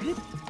Good.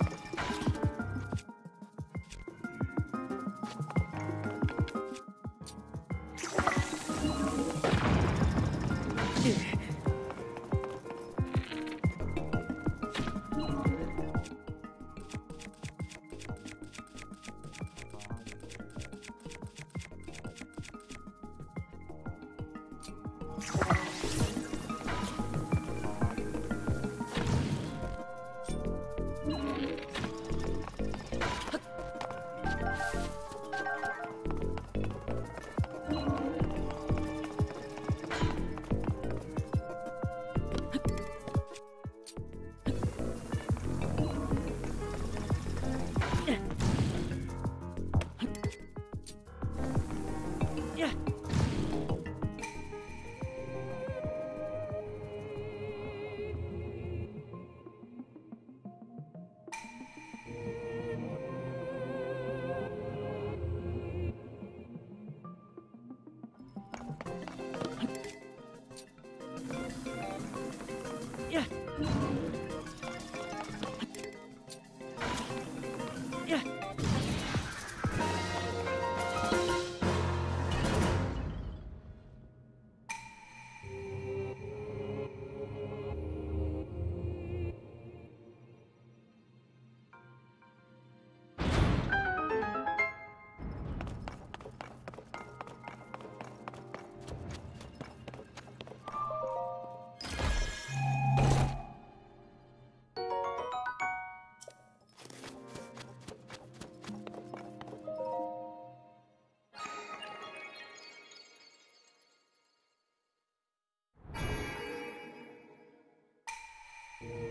you